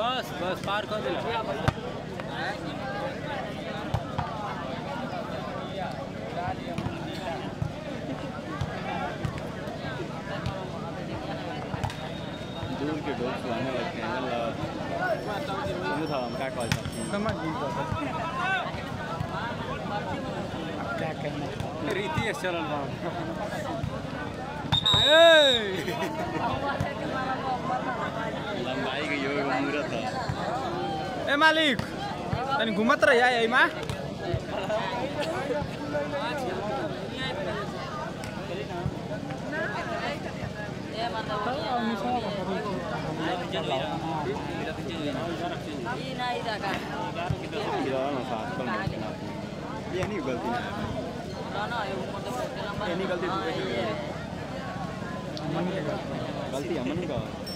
बस बस पार कर दिला दूर के लोग सुहाने लगते हैं समझ था हम क्या कॉल समझ क्या कहना रीति चलल बा लंबाई के योग मुहूर्त था ए मालिक तनी घुमत रह जाए एमा खिलावा ना साथ कल ये नहीं गलती ना ये नहीं गलती तू कैसे कर मन के गलती। गलती अमन का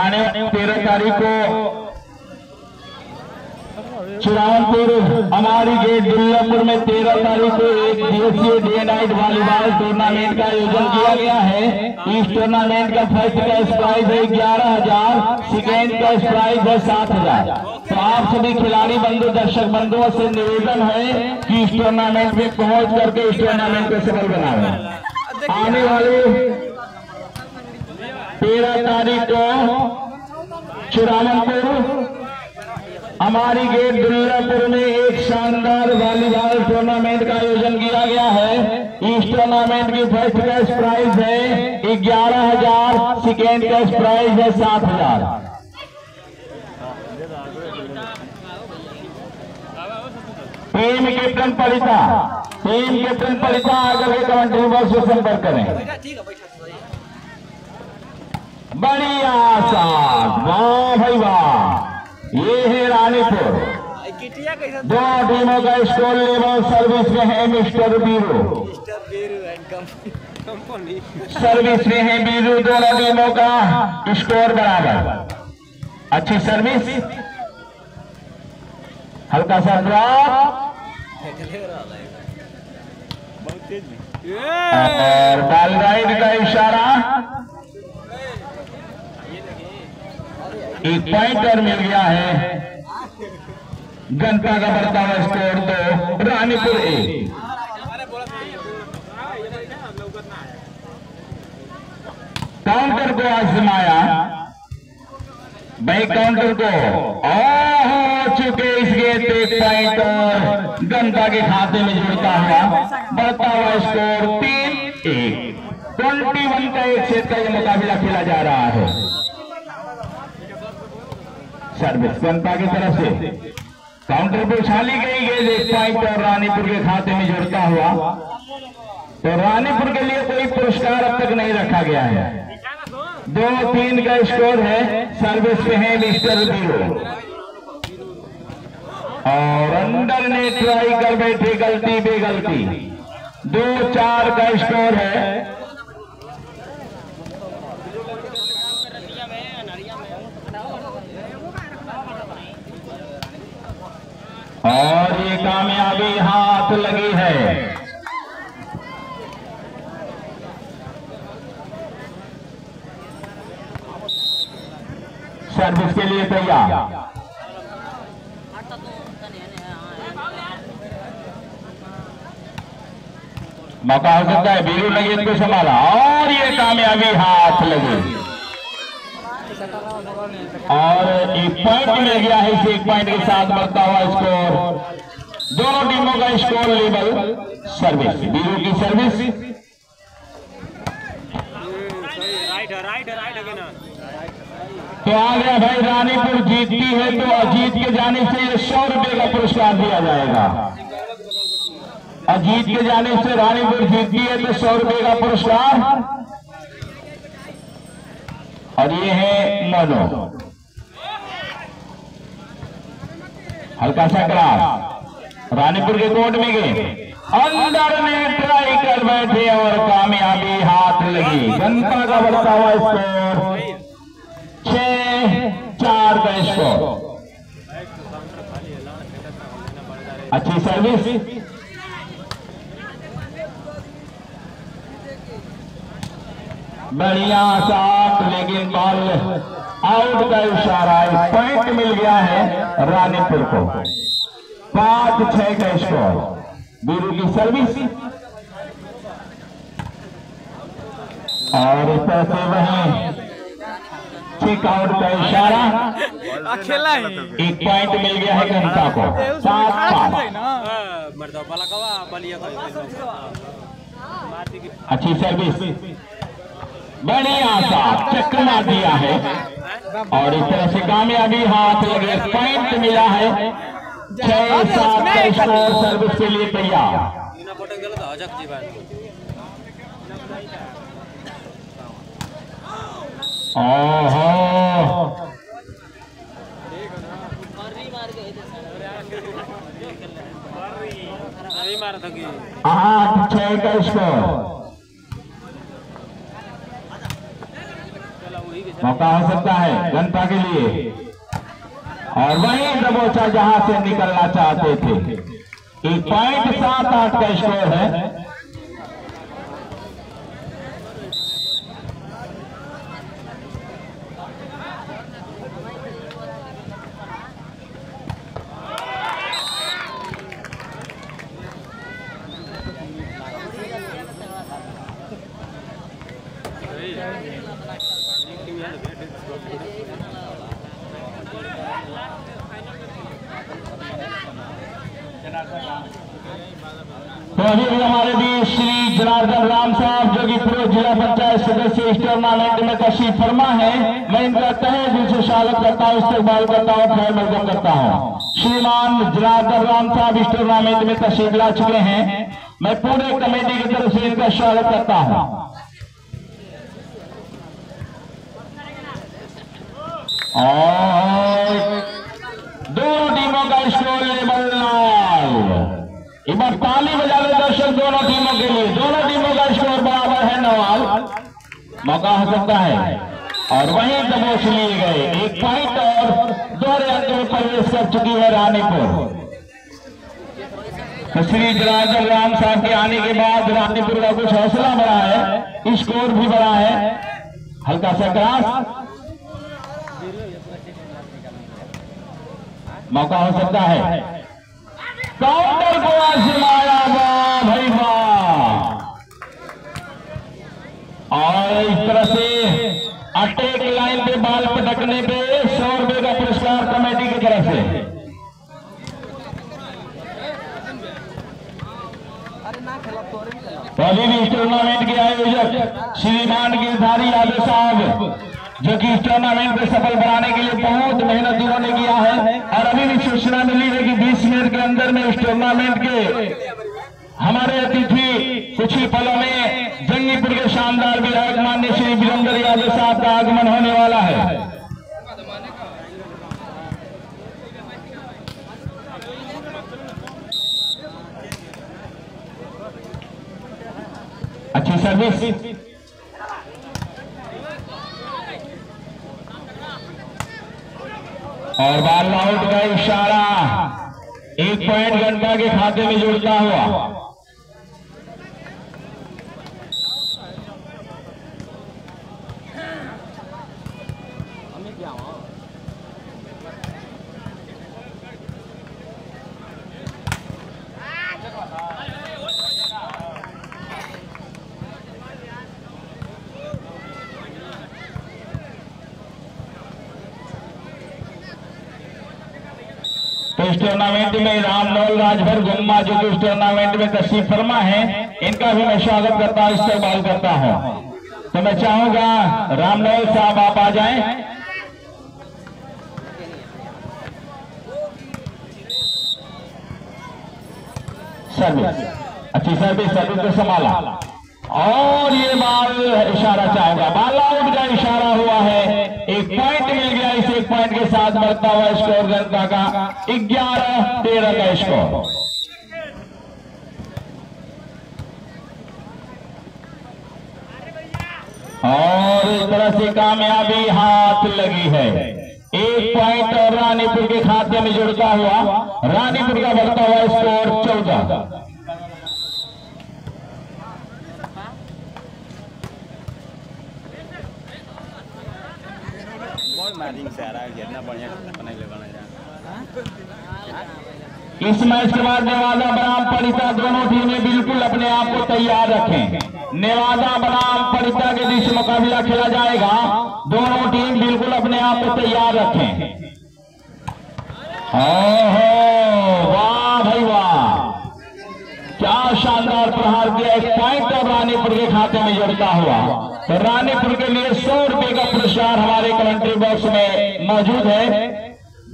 आने तेरह तारीख को चुरावनपुर हमारी गेट दुर्गापुर में तेरह तारीख को एक दिवसीय डे नाइट वॉलीबॉल टूर्नामेंट का आयोजन किया गया है। इस टूर्नामेंट का फ़र्स्ट कैश प्राइज है ग्यारह हज़ार सेकेंड कैश प्राइज है सात हज़ार। तो आप सभी खिलाड़ी बंधु, दर्शक बंधुओं से निवेदन है कि इस टूर्नामेंट में पहुँच करके इस टूर्नामेंट को सफल बनावे आने वाले तेरह तारीख को चुरावनपुर हमारी गेट दुर्गापुर में एक शानदार वॉलीबॉल टूर्नामेंट का आयोजन किया गया है। इस टूर्नामेंट की फ़र्स्ट कैश प्राइज है ग्यारह हज़ार, सेकेंड कैश प्राइज है सात हज़ार। Team captain Parita team captain Parita, आकर के कमेंट्री बॉक्स से संपर्क करें। बढ़िया साथ वाह भाई वाह ये है रानीपुर। दो टीमों का स्कोर लेवल सर्विस में है मिस्टर बीरू। सर्विस में है बीरू दोनों टीमों का स्कोर बराबर। अच्छी सर्विस। हल्का सा ड्रॉप। बहुत तेज। में और बाल राइड का इशारा। एक पॉइंटर मिल गया है। जनता का बढ़ता हुआ स्कोर दो रानीपुर ए। काउंटर को आजमाया। बैक काउंटर को। और हो चुके इस गेट एक पॉइंट और जनता के खाते में जुड़ता हुआ बढ़ता हुआ स्कोर तीन एक। ट्वेंटी वन का एक सेट का यह मुकाबला खेला जा रहा है। सर्विस जनता की तरफ़ से। काउंटर पर उछाली गई गेंद एक पॉइंट और रानीपुर के खाते में जुड़ता हुआ। तो रानीपुर के लिए कोई पुरस्कार अब तक नहीं रखा गया है। दो तीन का स्कोर है, सर्विस पे है मिस्टर बीरो और अंदर ने ट्राई कर बैठे, गलती बे गलती दो चार का स्कोर है। और ये कामयाबी हाथ लगी है। सर्विस के लिए तैयार। मौका हो सकता है बीरू ने गेंद को संभाला और ये कामयाबी हाथ लगी। और एक पॉइंट मिल गया है इस एक पॉइंट के साथ, बढ़ता हुआ स्कोर दोनों टीमों का स्कोर लेवल सर्विस बीरू की सर्विस तो आ गया भाई, रानीपुर जीतती है तो अजीत के जाने से सौ रुपए का पुरस्कार दिया जाएगा। अजीत के जाने से रानीपुर जीतती है तो सौ रुपए का पुरस्कार। और ये है मोनो। हल्का सा रानीपुर के कोर्ट में गए। अंदर में ट्राई कर बैठे और कामयाबी हाथ लगी। जनता का बढ़ता हुआ स्कोर। छह, चार का स्कोर। अच्छी सर्विस बढ़िया साथ लेकिन बॉल आउट का इशारा है पॉइंट मिल गया है रानीपुर को। पाँच छह का स्कोर बीरू की सर्विस और इस तरह से वहीं चेक आउट का इशारा। अकेला ही। एक पॉइंट मिल गया है जनता को। सात पाँच। का मारती की अच्छी सर्विस बढ़िया सा चक्कर मार दिया है। और इस तरह से कामयाबी हाथ लगे पॉइंट मिला है। छह सात का स्कोर सर्विस के लिए तैयार। ओहो। आठ छह का स्कोर चला वही के मौका हो सकता है जनता के लिए। और वही दबोचा जहाँ से निकलना चाहते थे। एक पॉइंट सात आठ का स्कोर है। तो अभी भी हमारे बीच श्री जनार्दन राम साहब, जो कि पूर्व जिला पंचायत सदस्य इस टूर्नामेंट में तशरीफ़ फरमा है, मैं इनका तहे दिल से स्वागत करता हूँ, इस्तेमाल करता हूँ, खैर वेलकम करता हूँ। श्रीमान जनार्दन राम साहब इस टूर्नामेंट में तशरीफ़ ला चुके हैं, मैं पूरे कमेटी की तरफ़ से इनका स्वागत करता हूँ। और दोनों टीमों का स्कोर बार ताली बजा ले दर्शक दोनों टीमों के लिए। दोनों टीमों का स्कोर बराबर है नवाल। मौका हो सकता है। और वहीं दबोच लिए गए। एक पॉइंट और दोहरे अंक में प्रवेश कर चुकी है रानीपुर। तो श्री जनार्दन राम साहब के आने के बाद रानीपुर का कुछ हौसला बढ़ा है। स्कोर भी बढ़ा है। हल्का सा क्रॉस। मौका हो सकता है। काउंटर को आजमाया वाह भाई वाह। और इस तरह से अटैक लाइन पे बाल पटकने पे सौ रुपए का पुरस्कार कमेटी की तरफ़ से। अभी भी इस टूर्नामेंट के आयोजक श्रीमान गिरधारी यादव साहब जो कि इस टूर्नामेंट को सफल बनाने के लिए बहुत मेहनत इन्होंने किया है। और अभी भी सूचना मिली है कि 20 मिनट के अंदर में इस टूर्नामेंट के हमारे अतिथि कुछ ही पलों में जंगीपुर के शानदार विधायक मान्य श्री वीरेंद्र यादव साहब का आगमन होने वाला है। अच्छी सर्विस और बाल आउट का इशारा। एक पॉइंट घंटा के खाते में जुड़ता हुआ तो इस टूर्नामेंट में रामनौल राजभर, गुम्मा जो कि इस टूर्नामेंट में तशरीफ़ फरमा है। इनका भी मैं स्वागत करता हूँ, इस्तेमाल करता हूँ। तो मैं चाहूँगा रामनौल साहब, आप आ जाए। सर्विस। अच्छी सर्विस सर्विस को संभाला। और ये बाल इशारा चाहेगा। बाल आउट का इशारा हुआ है। एक पॉइंट मिल गया इस, एक पॉइंट के साथ बढ़ता हुआ स्कोर जनता का। ग्यारह, तेरह का स्कोर और इस तरह से कामयाबी हाथ लगी है। एक पॉइंट और रानीपुर के खाते में जुड़ता हुआ। रानीपुर का बढ़ता हुआ स्कोर चौदह बहुत है इस मैच के बाद नेवादा बनाम परिता दोनों टीमें बिल्कुल अपने आप को तैयार रखें। नेवादा बनाम परिता के बीच मुकाबला खेला जाएगा। दोनों टीम बिल्कुल अपने आप को तैयार रखें। ओहो वाह भाई वाह। क्या शानदार प्रहार किया। एक पॉइंट और रानीपुर के खाते में जुड़ता हुआ। रानीपुर के लिए सौ रुपए का पुरस्कार हमारे कमेंट्री बॉक्स में मौजूद है।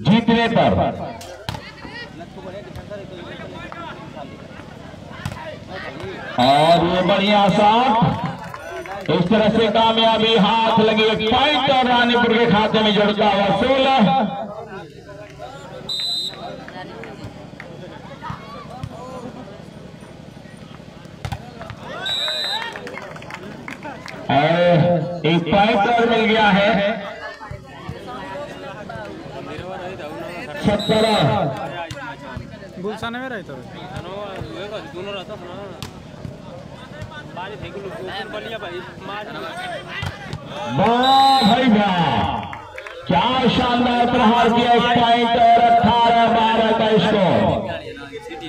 जीतने पर। और ये बढ़िया साफ़ इस तरह से कामयाबी हाथ लगी। पॉइंट और रानीपुर के खाते में जुड़ता हुआ सोलह। और एक पॉइंट और मिल गया है। सत्रह। गुलशाने में रहता है दोनों रहता बलिया भाई वाह भाई वाह क्या शानदार प्रहार किया एक पॉइंट और अठारह बारह का स्कोर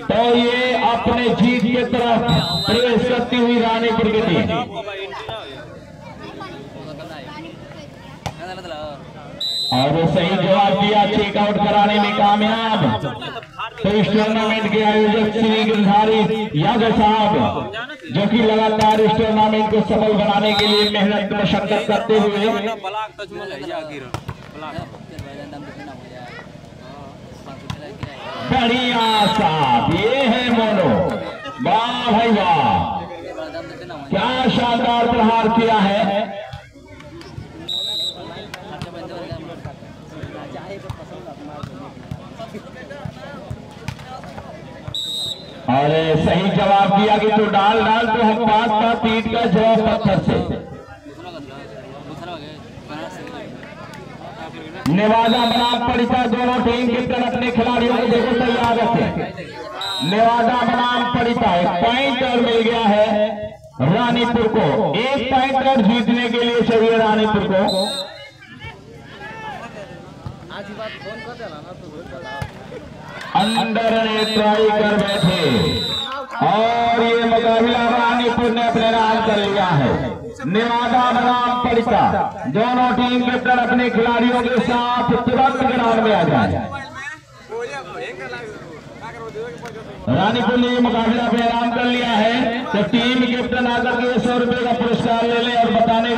तो ये अपने जीत की तरफ़ प्रवेश करती हुई रानी की टीम भाई एंट्री ना हो और वो सही जवाब दिया चेकआउट कराने में कामयाब। तो इस टूर्नामेंट के आयोजक श्री गिरधारी यादव साहब, जो कि लगातार इस टूर्नामेंट को सफल बनाने के लिए मेहनत, मशक्कत करते हुए बढ़िया साहब, ये है मोनो। वाह भाई वाह। क्या शानदार प्रहार किया है। और सही जवाब दिया कि तो डाल डाल तो हम पास का पीठ का जवाब पत्थर से। नेवादा बनाम परिता दोनों टीम के तरफ़ अपने खिलाड़ियों को देखो, तैयार रखें नेवादा बनाम एक पॉइंट और मिल गया है रानीपुर को। एक पॉइंट और जीतने के लिए चाहिए रानीपुर को। अंदर ने ट्राई कर बैठे। और ये मुकाबला रानीपुर ने अपने नाम कर लिया है। निवादा बनाम परिता दोनों टीम के तरफ़ अपने खिलाड़ियों के साथ तुरंत ग्राउंड में आ जाए। रानीपुर ने ये मुकाबला अपने नाम कर लिया है। तो टीम कैप्टन आकर के सौ रुपए का पुरस्कार ले ले और बताने का